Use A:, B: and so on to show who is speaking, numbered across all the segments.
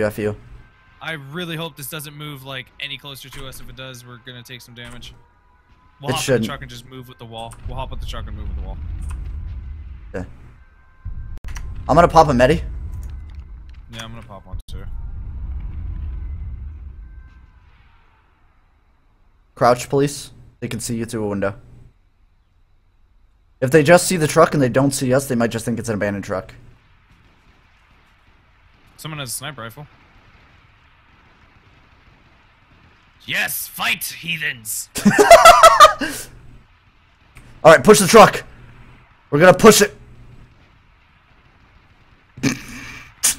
A: UFU.
B: I really hope this doesn't move like any closer to us. If it does, we're gonna take some damage. We'll
A: It
B: hop
A: shouldn't.
B: the truck and just move with the wall. We'll hop with the truck and move with the wall.
A: Okay. I'm gonna pop a medi.
B: Yeah, I'm gonna pop one too.
A: Crouch, police. They can see you through a window. If they just see the truck and they don't see us, they might just think it's an abandoned truck.
B: Someone has a sniper rifle. Yes, fight, heathens!
A: Alright, push the truck! We're gonna push it!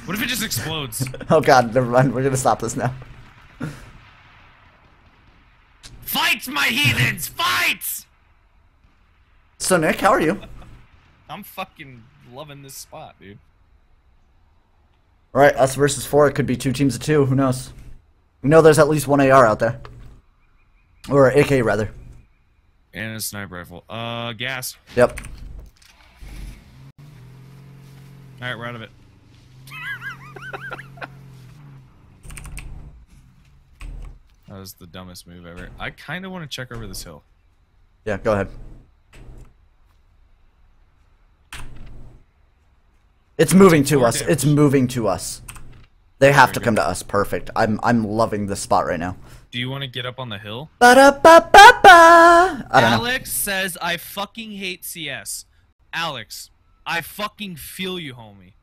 B: What if it just explodes?
A: Oh god, never mind. We're gonna stop this now.
B: fight, my heathens! Fight!
A: So, Nick, how are you?
B: I'm fucking loving this spot, dude.
A: Alright, us versus four. It could be two teams of two. Who knows? We know there's at least one AR out there. Or AK, rather.
B: And a sniper rifle. Uh, gas.
A: Yep.
B: Alright, we're out of it. that was the dumbest move ever. I kind of want to check over this hill.
A: Yeah, go ahead. It's moving to us.
B: damage.
A: It's moving to us. They have to come to us. Perfect. I'm I'm loving this spot right now.
B: Do you want to get up on the hill?
A: Ba-da-ba-ba-ba. I don't know.
B: Alex says I fucking hate CS. Alex, I fucking feel you, homie.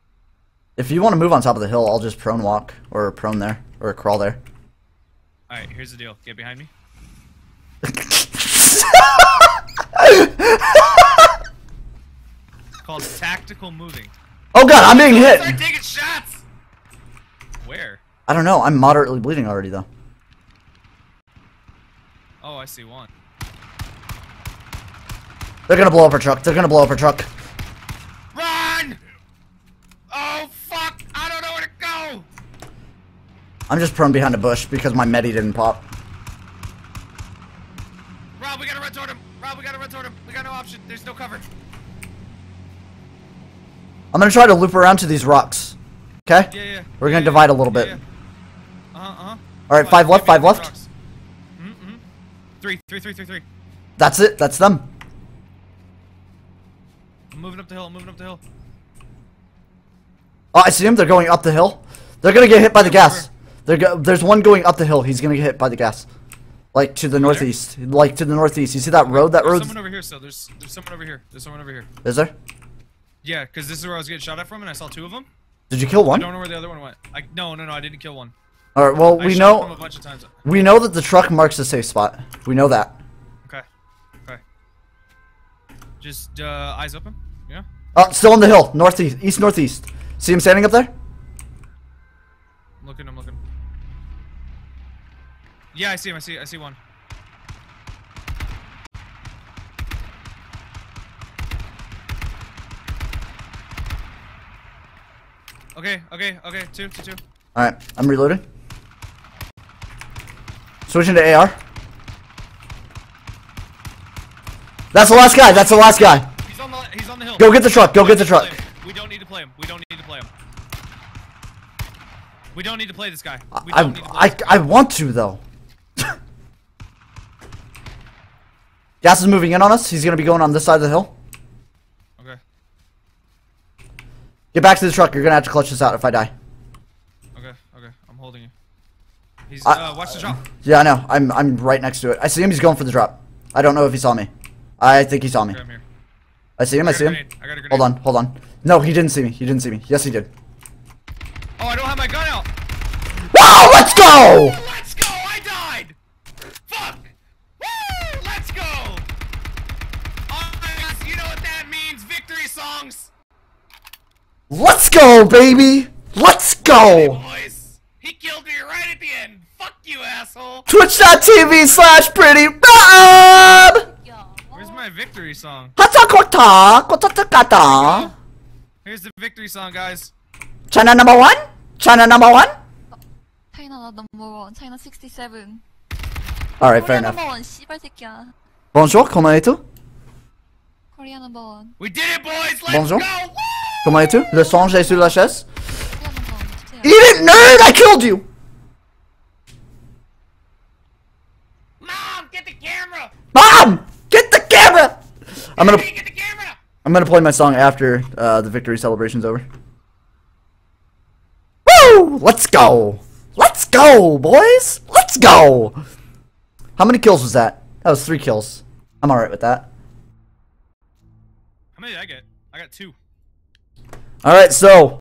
A: If you want to move on top of the hill, I'll just prone walk or prone there or crawl there.
B: All right, here's the deal. Get behind me. It's called tactical moving.
A: Oh god, I'm being hit.
B: Start taking shots. Where?
A: I don't know. I'm moderately bleeding already though.
B: Oh, I see one.
A: They're gonna blow up our truck. They're gonna blow up our truck.
B: Run! Oh fuck! I don't know where to go.
A: I'm just prone behind a bush because my medi didn't pop.
B: Rob, we gotta run toward him. Rob, we gotta run toward him. We got no option. There's no cover.
A: I'm gonna try to loop around to these rocks. Okay?
B: Yeah, yeah.
A: We're gonna
B: yeah,
A: divide a little bit.
B: yeah. Uh huh. Uh huh.
A: Alright, five left, five left.
B: Mm-hmm. Three, three, three, three, three.
A: That's it. That's them.
B: I'm moving up the hill. I'm moving up the hill.
A: Oh, I see them. They're going up the hill. They're gonna get hit by the gas. They're go there's one going up the hill. He's gonna get hit by the gas. Like to the northeast. Like to the northeast. You see that road? That road?
B: There's
A: road's
B: someone over here. So there's there's someone over here. There's someone over here.
A: Is there?
B: Yeah, because this is where I was getting shot at from, and I saw two of them.
A: Did you kill one?
B: I don't know where the other one went. I no no no. I didn't kill one.
A: Alright, well
B: I
A: we
B: shot from a
A: know
B: bunch of times.
A: we know that the truck marks a safe spot. We know that.
B: Okay. Okay. Just uh, eyes open. Yeah.
A: Oh, still on the hill. Northeast east northeast. See him standing up there?
B: I'm looking. I'm looking. Yeah, I see him. I see. I see one. Okay. Okay. Okay. Two. Two. Two.
A: Alright, I'm reloading. Switching to AR. That's the last guy. That's the last guy.
B: He's on the. He's on the hill.
A: Go get the truck. Go
B: We
A: get the truck.
B: We don't need to play him. We don't need to play him. We don't need to play this guy. We
A: I
B: don't need to play
A: I
B: this guy.
A: I want to though. Gas is moving in on us. He's gonna be going on this side of the hill.
B: Okay.
A: Get back to the truck. You're gonna have to clutch this out if I die.
B: Okay. Okay. I'm holding you. He's.
A: I-
B: uh, watch the drop.
A: Yeah, I know. I'm I'm right next to it. I see him. He's going for the drop. I don't know if he saw me. I think he saw me.
B: Okay.
A: I see him. I
B: a
A: see him.
B: I.
A: Hold on. Hold on. No, he didn't see me. He didn't see me. Yes, he did.
B: Oh, I don't have my gun out.
A: Wow! Let's go!
B: Let's go,
A: baby! Let's go!
B: He killed me right at the end! Fuck you, asshole!
A: Twitch.tv slash pretty Rob!
B: Where's my victory song? Here's the victory song, guys.
A: China number one? China number one?
C: China number one. China 67.
A: Alright, fair enough. Bonjour, comment allez-vous?
C: Korea number one.
B: We did it, boys! Let's
A: Bonjour.
B: go!
A: Comment es-tu? Le songe est sur la chaise? You didn't nerd! I killed you!
B: Mom, get the camera!
A: Mom! Get the camera! I'm gonna. I'm gonna play my song after uh, the victory celebration's over. Woo! Let's go! Let's go, boys! Let's go! How many kills was that? That was three kills. I'm alright with that.
B: How many did I get? I got two.
A: Alright, so